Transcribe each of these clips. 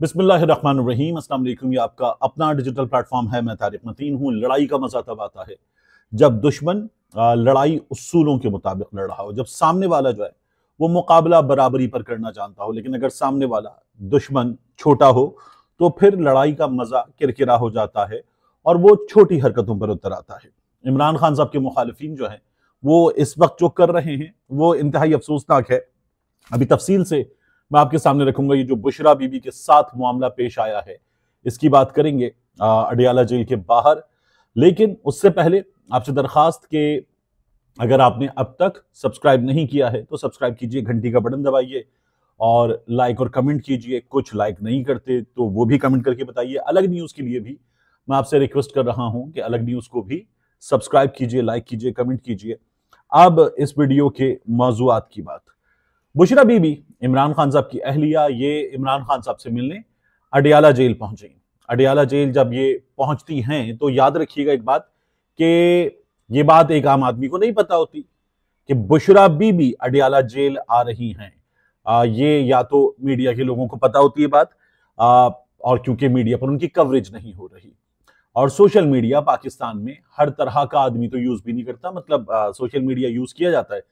अस्सलाम वालेकुम। ये आपका अपना डिजिटल प्लेटफॉर्म है। मैं तारिक मतीन हूँ। लड़ाई का मज़ा तब आता है जब दुश्मन लड़ाई उसूलों के मुताबिक लड़ रहा हो। जब सामने वाला जो है, वो मुकाबला बराबरी पर करना जानता हो, लेकिन अगर सामने वाला दुश्मन छोटा हो तो फिर लड़ाई का मज़ा किरकिरा हो जाता है और वो छोटी हरकतों पर उतर आता है। इमरान खान साहब के मुखालफी जो हैं, वो इस वक्त जो कर रहे हैं, वो इंतहाई अफसोसनाक है। अभी तफसील से मैं आपके सामने रखूँगा ये जो बुशरा बीबी के साथ मामला पेश आया है। इसकी बात करेंगे अडियाला जेल के बाहर। लेकिन उससे पहले आपसे दरखास्त के अगर आपने अब तक सब्सक्राइब नहीं किया है तो सब्सक्राइब कीजिए, घंटी का बटन दबाइए और लाइक और कमेंट कीजिए। कुछ लाइक नहीं करते तो वो भी कमेंट करके बताइए। अलग न्यूज़ के लिए भी मैं आपसे रिक्वेस्ट कर रहा हूँ कि अलग न्यूज़ को भी सब्सक्राइब कीजिए, लाइक कीजिए, कमेंट कीजिए। अब इस वीडियो के मौजूद की बात। बुशरा बीबी इमरान खान साहब की अहलिया ये इमरान खान साहब से मिलने अडियाला जेल पहुँची। अडियाला जेल जब ये पहुँचती हैं तो याद रखिएगा एक बात कि ये बात एक आम आदमी को नहीं पता होती कि बुशरा बीबी अडियाला जेल आ रही हैं। आ, ये या तो मीडिया के लोगों को पता होती है बात आ, और क्योंकि मीडिया पर उनकी कवरेज नहीं हो रही। और सोशल मीडिया पाकिस्तान में हर तरह का आदमी तो यूज़ भी नहीं करता मतलब आ, सोशल मीडिया यूज़ किया जाता है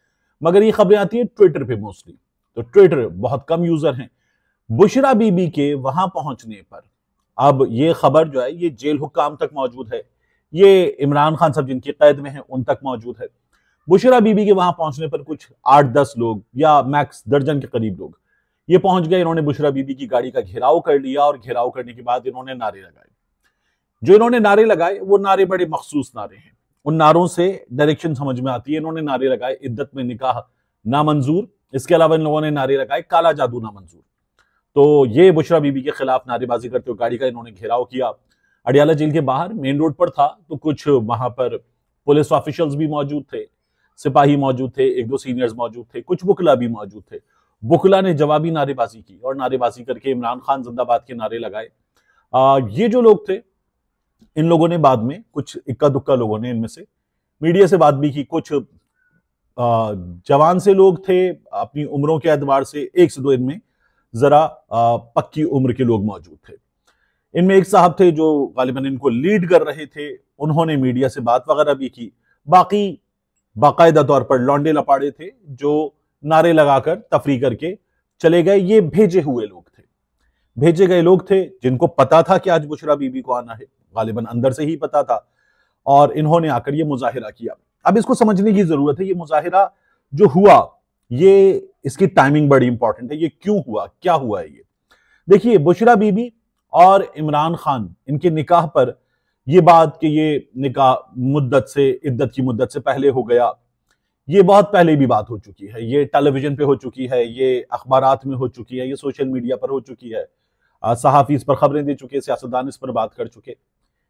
मगर ये खबरें आती है ट्विटर पे मोस्टली। तो ट्विटर बहुत कम यूज़र हैं। बुशरा बीबी के वहाँ पहुँचने पर, अब ये खबर जो है, ये जेल हुकाम तक मौजूद है। ये इमरान खान साहब जिनकी कैद में है, उन तक मौजूद है। बुशरा बीबी के वहाँ पहुँचने पर कुछ आठ दस लोग या मैक्स दर्जन के करीब लोग, ये पहुँच गए। इन्होंने बुशरा बीबी की गाड़ी का घेराव कर लिया और घेराव करने के बाद इन्होंने नारे लगाए। जो इन्होंने नारे लगाए, वो नारे बड़े मखसूस नारे हैं। उन नारों से डायरेक्शन समझ में आती है। इन्होंने नारे लगाए, इद्दत में निकाह नामंजूर। इसके अलावा इन लोगों ने नारे लगाए काला जादू नामंजूर। तो ये बुशरा बीबी के खिलाफ नारेबाजी करते हुए गाड़ी का इन्होंने घेराव किया। अडियाला जेल के बाहर मेन रोड पर था तो कुछ वहाँ पर पुलिस ऑफिशियल्स भी मौजूद थे, सिपाही मौजूद थे, एक दो सीनियर्स मौजूद थे, कुछ बुकला भी मौजूद थे। बुकला ने जवाबी नारेबाजी की और नारेबाजी करके इमरान खान जिंदाबाद के नारे लगाए। ये जो लोग थे, इन लोगों ने बाद में कुछ इक्का दुक्का लोगों ने इनमें से मीडिया से बात भी की, कुछ जवान से लोग थे, अपनी उम्रों के एतबार से एक से दो इनमें जरा पक्की उम्र के लोग मौजूद थे। इनमें एक साहब थे जो गालिबा इनको लीड कर रहे थे। उन्होंने मीडिया से बात वगैरह भी की। बाकी बाकायदा तौर पर लौंडे लपाड़े थे, जो नारे लगाकर, तफरी करके चले गए। ये भेजे हुए लोग थे। भेजे गए लोग थे, जिनको पता था कि आज बुशरा बीबी को आना है। गालिबा अंदर से ही पता था। और इन्होंने आकर ये मुजाहरा किया। अब इसको समझने की ज़रूरत है, ये मुजाहिरा जो हुआ, ये इसकी टाइमिंग बड़ी इंपॉर्टेंट है, ये क्यों हुआ, क्या हुआ है ये? देखिए, बुशरा बीबी और इमरान खान, इनके निकाह पर ये बात कि ये निकाह मुद्दत से, इद्दत की मुद्दत से पहले हो गया, ये बहुत पहले भी बात हो चुकी है, ये टेलीविज़न पे हो चुकी है, ये अखबार में हो चुकी है, ये सोशल मीडिया पर हो चुकी है सहाफ़ी इस पर खबरें दे चुके, सियासतदान इस पर बात कर चुके।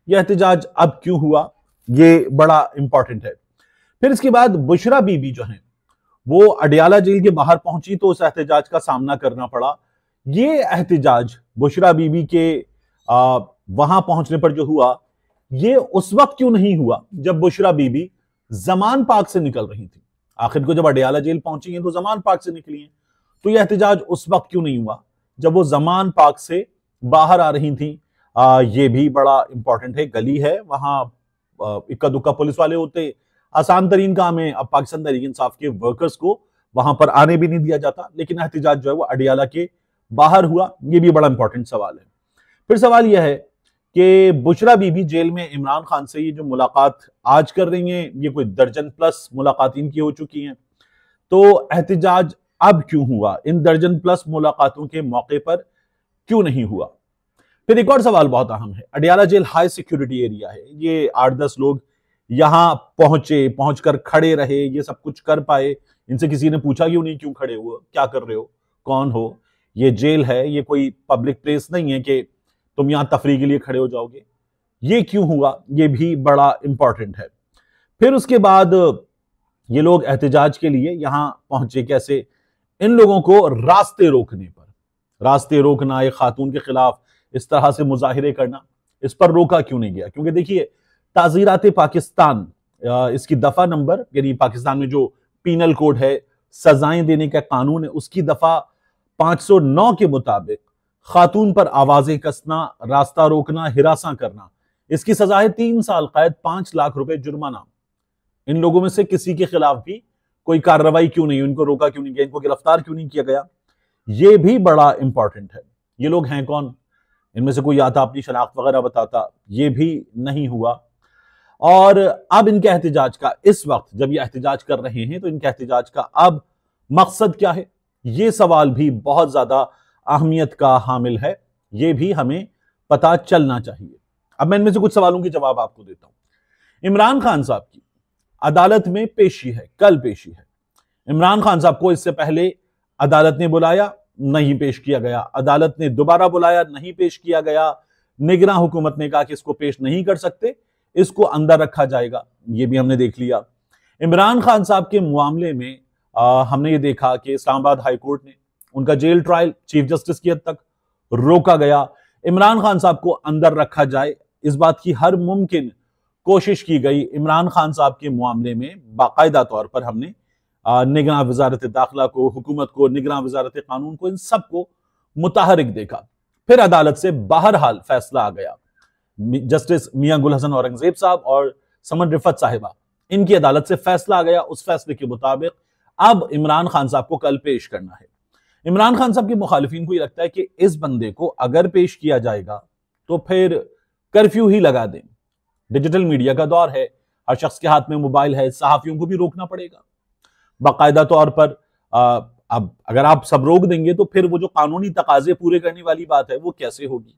यह एहतजाज अब क्यों हुआ, ये बड़ा इंपॉर्टेंट है। फिर इसके बाद बुशरा बीबी जो है वो अडियाला जेल के बाहर पहुँची तो उस एहतजाज का सामना करना पड़ा। ये एहतजाज बुशरा बीबी के वहाँ पहुँचने पर जो हुआ ये उस वक्त क्यों नहीं हुआ जब बुशरा बीबी जमान पाक से निकल रही थी? आखिर को जब अडियाला जेल पहुँची है तो जमान पाक से निकली है। तो यह एहतजाज उस वक्त क्यों नहीं हुआ? जब वो जमान पाक से बाहर आ रही थी आ, ये भी बड़ा इंपॉर्टेंट है गली है वहाँ इक्का दुक्का पुलिस वाले होते आसान तरीन काम है। अब पाकिस्तान तरीक इंसाफ के वर्कर्स को वहाँ पर आने भी नहीं दिया जाता, लेकिन एहतजाज जो है वो अडियाला के बाहर हुआ। ये भी बड़ा इंपॉर्टेंट सवाल है। फिर सवाल यह है कि बुशरा बीबी जेल में इमरान खान से ये जो मुलाकात आज कर रही हैं, ये कोई दर्जन प्लस मुलाकात इनकी हो चुकी हैं। तो एहतजाज अब क्यों हुआ? इन दर्जन प्लस मुलाकातों के मौके पर क्यों नहीं हुआ? फिर एक और सवाल बहुत अहम है। Adiala jail high security area है। ये आठ दस लोग यहाँ पहुँचे, पहुंचकर खड़े रहे, ये सब कुछ कर पाए। इनसे किसी ने पूछा क्यों नहीं क्यों खड़े हुए? क्या कर रहे हो? कौन हो? ये जेल है, ये कोई पब्लिक प्लेस नहीं है कि तुम यहाँ तफरी के लिए खड़े हो जाओगे। ये क्यों हुआ? ये भी बड़ा इंपॉर्टेंट है। फिर उसके बाद ये लोग एहतजाज के लिए यहाँ पहुँचे कैसे? इन लोगों को रास्ते रोकने पर। रास्ते रोकना, एक खातून के खिलाफ इस तरह से मुजाहरे करना, इस पर रोका क्यों नहीं गया? क्योंकि देखिए ताजीरात पाकिस्तान इसकी दफ़ा नंबर, यानी पाकिस्तान में जो पीनल कोड है, सजाएँ देने का कानून है, उसकी दफ़ा 509 के मुताबिक खातून पर आवाज़ें कसना, रास्ता रोकना, हिरासा करना, इसकी सजा है तीन साल कैद पाँच लाख रुपए जुर्माना। इन लोगों में से किसी के खिलाफ भी कोई कार्रवाई क्यों नहीं उनको रोका क्यों नहीं गया? इनको गिरफ़्तार क्यों नहीं किया गया? ये भी बड़ा इंपॉर्टेंट है। ये लोग हैं कौन? इनमें से कोई आता अपनी शनाख्त वगैरह बताता, ये भी नहीं हुआ। और अब इनके एहतजाज का, इस वक्त जब ये एहतजाज कर रहे हैं तो इनके एहतजाज का अब मकसद क्या है? ये सवाल भी बहुत ज़्यादा अहमियत का हामिल है। ये भी हमें पता चलना चाहिए। अब मैं इनमें से कुछ सवालों के जवाब आपको देता हूँ। इमरान खान साहब की अदालत में पेशी है, कल पेशी है। इमरान खान साहब को इससे पहले अदालत ने बुलाया, नहीं पेश किया गया। अदालत ने दोबारा बुलाया, नहीं पेश किया गया। निगरान हुकूमत ने कहा कि इसको पेश नहीं कर सकते। इसको अंदर रखा जाएगा। ये भी हमने देख लिया। इमरान खान साहब के मामले में आ, हमने ये देखा कि इस्लामाबाद हाईकोर्ट ने उनका जेल ट्रायल चीफ जस्टिस की हद तक रोका गया। इमरान खान साहब को अंदर रखा जाए इस बात की हर मुमकिन कोशिश की गई। इमरान खान साहब के मामले में बाकायदा तौर पर हमने निगरान वजारत दाखिला को हुकूमत को निगरान वजारत कानून को इन सबको मुतहरिक देखा। फिर अदालत से बहरहाल फैसला आ गया। जस्टिस मियाँ गुल हसन औरंगज़ेब साहब और समन रिफत साहिबा। इनकी अदालत से फैसला आ गया उस फैसले के मुताबिक अब इमरान खान साहब को कल पेश करना है। इमरान खान साहब के मुखालिफिन को यह लगता है कि इस बंदे को अगर पेश किया जाएगा तो फिर कर्फ्यू ही लगा दें। डिजिटल मीडिया का दौर है हर शख्स के हाथ में मोबाइल है सहाफियों को भी रोकना पड़ेगा। बाकायदा तौर पर आ, अब अगर आप सब रोक देंगे तो फिर वो जो कानूनी तकाजे पूरे करने वाली बात है वो कैसे होगी?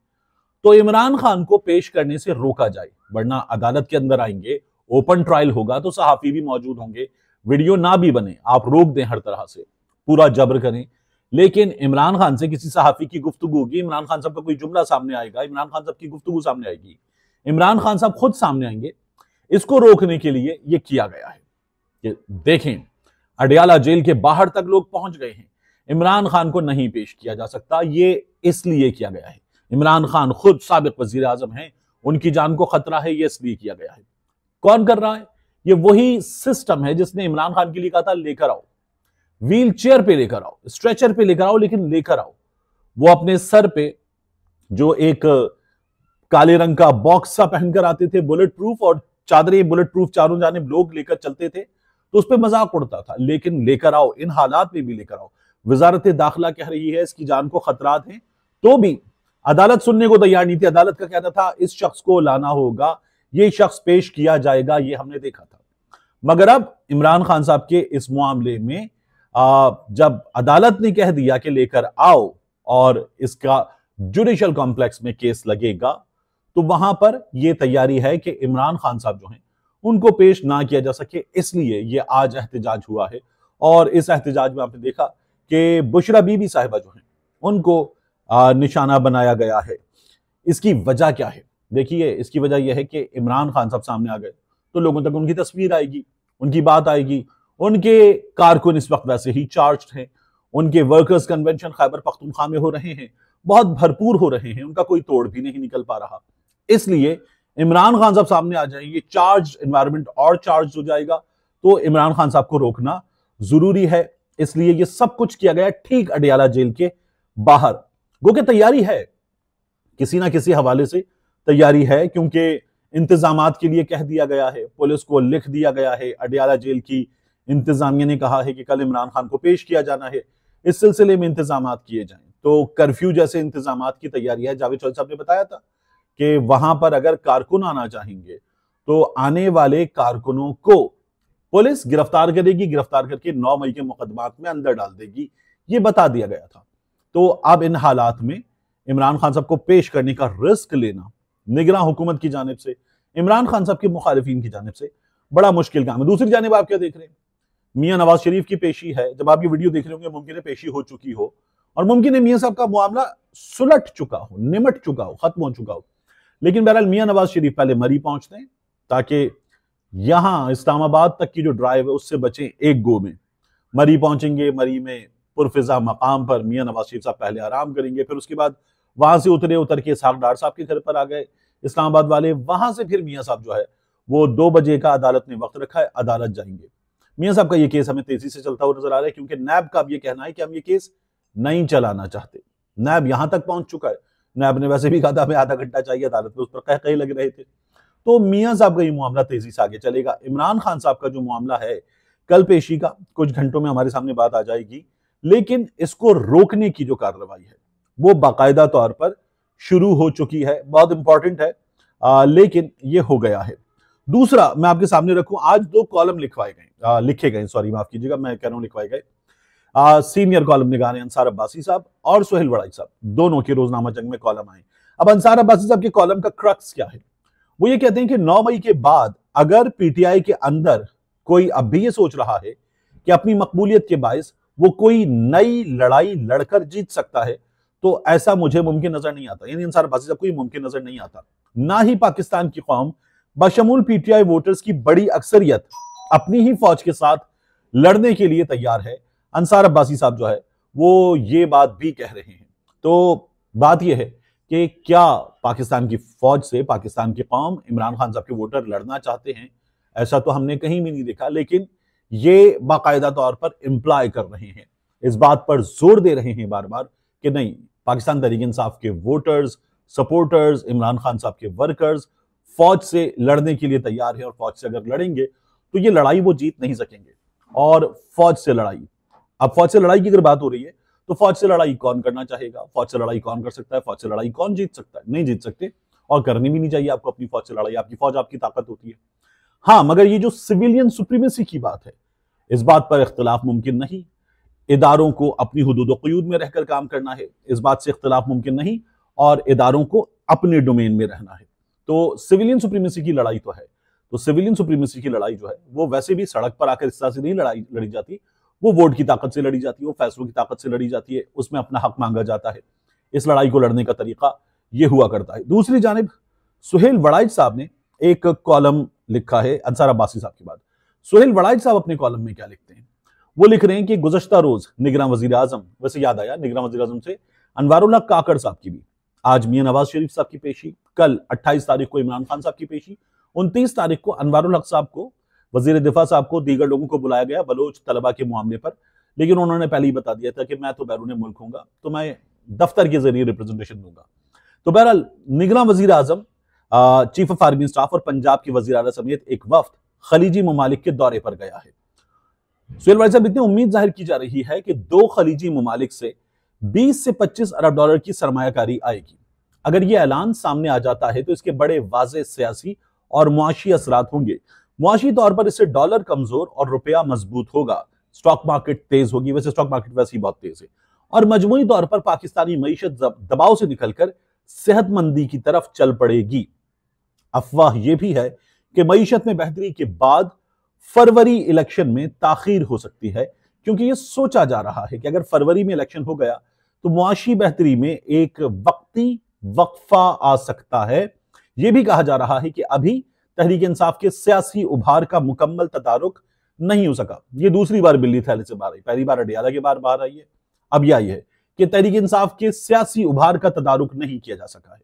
तो इमरान खान को पेश करने से रोका जाए, वरना अदालत के अंदर आएँगे, ओपन ट्रायल होगा तो सहाफी भी मौजूद होंगे, वीडियो ना भी बने, आप रोक दें हर तरह से, पूरा जबर करें। लेकिन इमरान खान से किसी सहाफी की गुफ्तु होगी, इमरान खान साहब का कोई जुमला सामने आएगा, इमरान खान साहब की गुफ्तु सामने आएगी, इमरान खान साहब खुद सामने आएँगे, इसको रोकने के लिए यह किया गया है। कि देखें, अडियाला जेल के बाहर तक लोग पहुँच गए हैं, इमरान खान को नहीं पेश किया जा सकता, ये इसलिए किया गया है इमरान खान खुद सबक वज़ीर आज़म है, उनकी जान को खतरा है, ये इसलिए किया गया है। कौन कर रहा है? ये वही सिस्टम है जिसने इमरान खान के लिए कहा था, लेकर आओ। व्हील चेयर पे लेकर आओ स्ट्रेचर पे लेकर आओ, लेकिन लेकर आओ। वो अपने सर पे जो एक काले रंग का बॉक्स सा पहनकर आते थे बुलेट प्रूफ और चादरें बुलेट प्रूफ चारों जाने लोग लेकर चलते थे तो उस पर मज़ाक उड़ता था। लेकिन लेकर आओ, इन हालात में भी लेकर आओ। वजारत दाखिला कह रही है, इसकी जान को खतरात हैं तो भी अदालत सुनने को तैयार नहीं थी। अदालत का कहना था इस शख्स को लाना होगा ये शख्स पेश किया जाएगा ये हमने देखा था। मगर अब इमरान खान साहब के इस मामले में आ, जब अदालत ने कह दिया कि लेकर आओ और इसका जुडिशल कॉम्प्लेक्स में केस लगेगा तो वहाँ पर यह तैयारी है कि इमरान खान साहब जो हैं उनको पेश ना किया जा सके इसलिए ये आज एहतजाज हुआ है। और इस एहतजाज में आपने देखा कि बुशरा बीबी साहिबा जो हैं उनको निशाना बनाया गया है। इसकी वजह क्या है? देखिए, इसकी वजह यह है कि इमरान खान साहब सामने आ गए तो लोगों तक उनकी तस्वीर आएगी, उनकी बात आएगी। उनके कारकुन इस वक्त वैसे ही चार्ज हैं, उनके वर्कर्स कन्वेंशन खैबर पख्तूनख्वा में हो रहे हैं, बहुत भरपूर हो रहे हैं, उनका कोई तोड़ भी नहीं निकल पा रहा। इसलिए इमरान खान साहब सामने आ जाएँगे चार्ज इन्वायरमेंट और चार्ज हो जाएगा तो इमरान खान साहब को रोकना ज़रूरी है। इसलिए ये सब कुछ किया गया ठीक अडियाला जेल के बाहर। गो के तैयारी है। किसी ना किसी हवाले से तैयारी है, क्योंकि इंतज़ाम के लिए कह दिया गया है, पुलिस को लिख दिया गया है, अडियाला जेल की इंतजामिया ने कहा है कि कल इमरान खान को पेश किया जाना है। इस सिलसिले में इंतज़ाम किए जाएँ। तो कर्फ्यू जैसे इंतज़ाम की तैयारी है, जावेद चौधरी साहब ने बताया था कि वहाँ पर अगर कारकुन आना चाहेंगे तो आने वाले कारकुनों को पुलिस गिरफ़्तार करेगी, गिरफ़्तार करके 9 मई के मुकदमात में अंदर डाल देगी। ये बता दिया गया था। तो अब इन हालात में इमरान खान साहब को पेश करने का रिस्क लेना, निगरान हुकूमत की जानब से, इमरान खान साहब के मुखालफी की जानब से बड़ा मुश्किल काम है। दूसरी जानब आप क्या देख रहे हैं? मियाँ नवाज़ शरीफ की पेशी है। जब आप ये वीडियो देख रहे होंगे, मुमकिन है पेशी हो चुकी हो। और मुमकिन है मियाँ साहब का मामला सुलट चुका हो, निमट चुका हो, खत्म हो चुका हो। लेकिन बहरहाल मियाँ नवाज़ शरीफ पहले मरी पहुँचते हैं, ताकि यहाँ इस्लामाबाद तक की जो ड्राइव है, उससे बचें एक गो में। मरी पहुँचेंगे, मरी में पुरफिजा मकाम पर मियाँ नवाज़ शरीफ साहब पहले आराम करेंगे, फिर उसके बाद वहाँ से उतरे, उतर के साहब डार साहब के घर पर आ गए। इस्लामाबाद वाले वहाँ से फिर मियाँ साहब जो है, वो दो बजे का अदालत ने वक्त रखा है, अदालत जाएँगे। मियाँ साहब का ये केस हमें तेज़ी से चलता हुआ नज़र आ रहा है, क्योंकि नैब का अब ये कहना है कि हम ये केस नहीं चलाना चाहते। नैब यहाँ तक पहुँच चुका है। नैब ने वैसे भी कहा था, हमें आधा घंटा चाहिए। अदालत में उस पर कह कहीं लग रहे थे। तो मियाँ साहब का ये मामला तेज़ी से आगे चलेगा। इमरान खान साहब का जो मामला है, कल पेशी का, कुछ घंटों में हमारे सामने बात आ जाएगी। लेकिन इसको रोकने की जो कार्रवाई है वो बाकायदा तौर पर शुरू हो चुकी है बहुत इंपॉर्टेंट है आ, लेकिन ये हो गया है। दूसरा मैं आपके सामने रखूँ आज दो कॉलम लिखवाए गए लिखे गए सॉरी माफ़ कीजिएगा मैं कह रहा हूँ लिखवाए गए। सीनियर कॉलम निगार अंसार अब्बासी साहब और सोहेल वड़ाई साहब दोनों के रोजनामा जंग में कॉलम आए। अब अंसार अब्बासी साहब के कॉलम का क्रक्स क्या है? वो ये कहते हैं कि 9 मई के बाद अगर पीटीआई के अंदर कोई अब भी ये सोच रहा है कि अपनी मकबूलियत के बायस वो कोई नई लड़ाई, लड़कर जीत सकता है। तो ऐसा मुझे मुमकिन नज़र नहीं आता। यानी अंसार अब्बासी साहब को मुमकिन नज़र नहीं आता। ना ही पाकिस्तान की कौम, बशमूल पीटीआई वोटर्स की बड़ी अक्सरियत, अपनी ही फौज के साथ लड़ने के लिए तैयार है। अंसार अब्बासी साहब जो है, वो ये बात भी कह रहे हैं। तो बात यह है कि क्या पाकिस्तान की फौज से पाकिस्तान की कौम, इमरान खान साहब के वोटर लड़ना चाहते हैं? ऐसा तो हमने कहीं भी नहीं देखा, लेकिन ये बाकायदा तौर पर इंप्लाई कर रहे हैं। इस बात पर ज़ोर दे रहे हैं बार बार कि नहीं, पाकिस्तान तरीके इंसाफ के वोटर्स सपोर्टर्स इमरान खान साहब के वर्कर्स फौज से लड़ने के लिए तैयार है और फौज से अगर लड़ेंगे तो ये लड़ाई वो जीत नहीं सकेंगे। और फौज से लड़ाई, अब फौज से लड़ाई की अगर बात हो रही है तो फौज से लड़ाई कौन करना चाहेगा? फौज से लड़ाई कौन कर सकता है? फौज से लड़ाई कौन जीत सकता है? नहीं जीत सकते और करनी भी नहीं चाहिए आपको अपनी फौज से लड़ाई। आपकी फौज, आपकी ताकत होती है। हाँ मगर ये जो सिविलियन सुप्रीमेसी की बात है इस बात पर इख्तलाफ मुमकिन नहीं। इदारों को अपनी हदूद क्यूद में रहकर काम करना है, इस बात से इख्तलाफ मुमकिन नहीं और इदारों को अपने डोमेन में रहना है। तो सिविलियन सुप्रीमेसी की लड़ाई तो है। तो सिविलियन सुप्रीमेसी की लड़ाई जो है, वो वैसे भी सड़क पर आकर इस तरह से नहीं लड़ाई, लड़ी जाती। वो वोट की ताकत से लड़ी जाती है, वो फैसलों की ताकत से लड़ी जाती है, उसमें अपना हक मांगा जाता है। इस लड़ाई को लड़ने का तरीका ये हुआ करता है। दूसरी जानब, सुहेल वड़ाइज साहब ने एक कॉलम लिखा है, अंसार अब्बासी साहब के बाद सुहेल वड़ाइज साहब अपने कॉलम में क्या लिखते हैं? वो लिख रहे हैं कि गुजश्ता रोज निगरान वज़ीर आज़म, वैसे याद आया, निगरान वज़ीर आज़म से अनवारुल्ला काकड़ साहब की भी। आज मियाँ नवाज़ शरीफ साहब की पेशी, कल 28 तारीख को इमरान खान साहब की पेशी 29 तारीख को अनवारुल हक साहब को, वज़ीर दिफा साहब को दीगर लोगों को बुलाया गया बलोच तलबा के मामले पर, लेकिन उन्होंने पहले ही बता दिया था कि मैं तो बैरून मुल्क हूँ तो मैं दफ्तर के ज़रिए रिप्रेजेंटेशन दूँगा। तो बहरहाल, निगरान वज़ीर आज़म चीफ ऑफ़ आर्मी स्टाफ और पंजाब की वजी अला समेत एक वफ्त खलीजी ममालिक के दौरे पर गया है। सुहेल भाई साहब, इतनी उम्मीद ज़ाहिर की जा रही है कि दो खलीजी ममालिक से 20 से 25 अरब डॉलर की सरमाकारी आएगी। अगर यह ऐलान सामने आ जाता है तो इसके बड़े वाज सियासी और मुआशी असरात होंगे। मुआशी तौर पर इससे डॉलर कमज़ोर और रुपया मज़बूत होगा। स्टॉक मार्केट तेज होगी, वैसे स्टॉक मार्केट वैसे ही बहुत तेज है। और मजमूई तौर पर पाकिस्तानी मीशत दबाव से निकलकर सेहतमंदी की तरफ़ चल पड़ेगी। अफवाह यह भी है कि मीशत में बेहतरी के बाद फरवरी इलेक्शन में ताखीर हो सकती है, क्योंकि यह सोचा जा रहा है कि अगर फरवरी में इलेक्शन हो गया तो मुआशी बेहतरी में एक वक्ती वक्फा आ सकता है। यह भी कहा जा रहा है कि अभी तहरीक इंसाफ के सियासी उभार का मुकम्मल तदारुक नहीं हो सका। ये दूसरी बार बिल्ली थैले से बाहर आई, पहली बार अडियाला के बार बाहर आई है। अब यह आई है कि तहरीक इंसाफ के सियासी उभार का तदारुक नहीं किया जा सका है।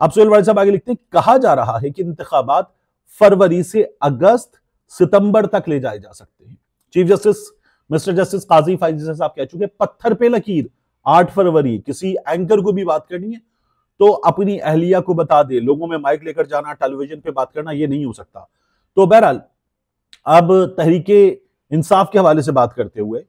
अब सोहेल वाले साहब आगे लिखते हैं, कहा जा रहा है कि इंतबात फरवरी से अगस्त, सितंबर तक ले जाए जा सकते हैं। Chief justice, mister justice Qazi Faez साहब कह चुके पत्थर पे लकीर, आठ फरवरी, किसी एंकर को भी बात करनी है। तो अपनी अहलिया को बता दे, लोगों में माइक लेकर जाना टेलीविज़न पे बात करना, ये नहीं हो सकता। तो बहरहाल, अब तहरीके इंसाफ के हवाले से बात करते हुए,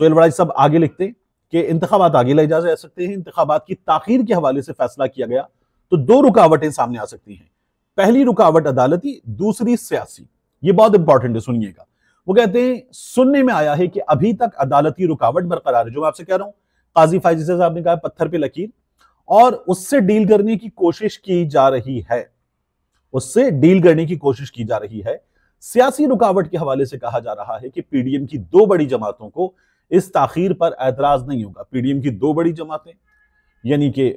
सोहेल बड़ाई साहब आगे लिखते कि इंतबात आगे ले जा सकते हैं। इंतबात की ताखिर के हवाले से फैसला किया गया तो दो रुकावटें सामने आ सकती हैं। पहली रुकावट अदालती दूसरी सियासी। ये बहुत इंपॉर्टेंट है, सुनिएगा। वो कहते हैं, सुनने में आया है कि अभी तक अदालती रुकावट बरकरार है। जो मैं आपसे कह रहा हूँ, काजी फाइजी साहब ने कहा, पत्थर पे लकीर, और उससे डील करने की कोशिश की जा रही है। उससे डील करने की कोशिश की जा रही है। सियासी रुकावट के हवाले से कहा जा रहा है कि पीडीएम की दो बड़ी जमातों को इस ताखीर पर एतराज़ नहीं होगा। पीडीएम की दो बड़ी जमातें, यानी कि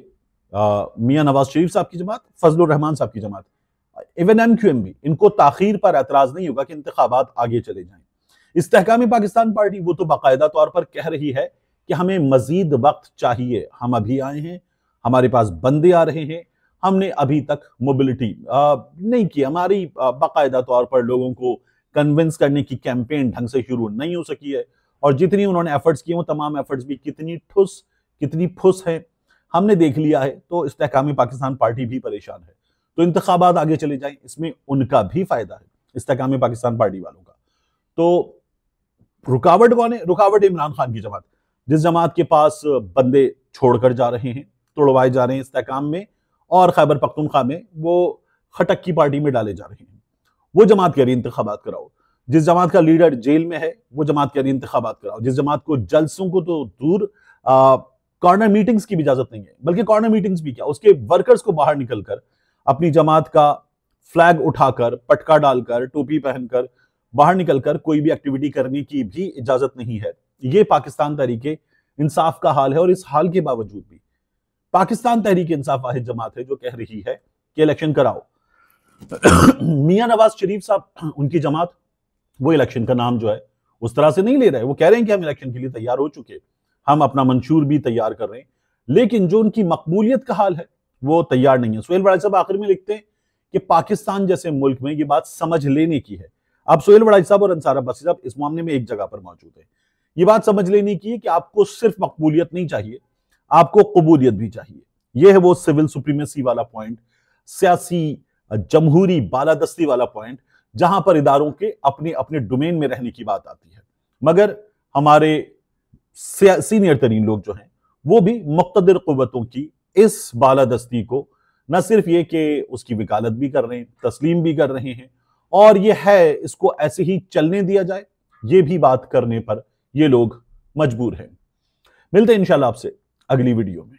मियाँ नवाज़ शरीफ साहब की जमात फजल रहमान साहब की जमात। इवन एम क्यू एम भी इनको ताखीर पर एतराज़ नहीं होगा कि इंतबात आगे चले जाएँ। इस्तेकामी पाकिस्तान पार्टी, वो तो बाकायदा तौर पर कह रही है कि हमें मजीद वक्त चाहिए। हम अभी आए हैं, हमारे पास बंदे आ रहे हैं, हमने अभी तक मोबिलिटी नहीं की। हमारी बाकायदा तौर पर लोगों को कन्विंस करने की कैंपेन ढंग से शुरू नहीं हो सकी है। और जितनी उन्होंने एफर्ट्स किए, वो तमाम एफर्ट्स भी कितनी ठुस, कितनी फुस है, हमने देख लिया है। तो इस्तेकाम पाकिस्तान पार्टी भी परेशान है। तो इंतबात आगे चले जाए, इसमें उनका भी फ़ायदा है इस्तेकाम पाकिस्तान पार्टी वालों का। तो रुकावट कौन है? रुकावट इमरान खान की जमात। जिस जमात के पास बंदे छोड़कर जा रहे हैं, तोड़वाए जा रहे हैं इस्तेकाम में, और खैबर पख्तूनख्वा में वो खटक की पार्टी में डाले जा रहे हैं। वो जमात कह रही इंतबात कराओ। जिस जमात का लीडर जेल में है, वो जमात कह रही इंतबात कराओ। जिस जमात को जलसों को तो दूर कॉर्नर मीटिंग्स की भी इजाज़त नहीं है, बल्कि कॉर्नर मीटिंग्स भी क्या, उसके वर्कर्स को बाहर निकलकर अपनी जमात का फ्लैग उठाकर, पटका डालकर, टोपी पहनकर बाहर निकलकर कोई भी एक्टिविटी करने की भी इजाज़त नहीं है। ये पाकिस्तान तरीके इंसाफ का हाल है और इस हाल के बावजूद भी। पाकिस्तान तहरीक इंसाफ वाहिद जमात है जो कह रही है कि इलेक्शन कराओ। मियाँ नवाज़ शरीफ साहब, उनकी जमात, वो इलेक्शन का नाम जो है, उस तरह से नहीं ले रहे। वो कह रहे हैं कि हम इलेक्शन के लिए तैयार हो चुके हम अपना मंशूर भी तैयार कर रहे हैं। लेकिन जो उनकी मकबूलियत का हाल है वो तैयार नहीं है। सोहेल बड़ा साहब आखिर में लिखते हैं कि पाकिस्तान जैसे मुल्क में ये बात समझ लेने की है। अब सोहेल बड़ा साहब और अंसार अब्बासी साहब इस मामले में एक जगह पर मौजूद है। ये बात समझ लेने की है कि आपको सिर्फ़ मकबूलियत नहीं चाहिए, आपको कबूलियत भी चाहिए। यह है वो सिविल सुप्रीमेसी वाला पॉइंट, सियासी, जमहूरी बालादस्ती वाला पॉइंट, जहाँ पर इदारों के अपने अपने डोमेन में रहने की बात आती है। मगर हमारे सीनियर तरीन लोग जो हैं, वो भी मुख्तर कुतों की इस बालादस्ती को न सिर्फ़ ये कि उसकी वकालत भी कर रहे हैं, तस्लीम भी कर रहे हैं, और ये है इसको ऐसे ही चलने दिया जाए, ये भी बात करने पर ये लोग मजबूर हैं। मिलते हैं इंशाल्लाह आपसे अगली वीडियो में।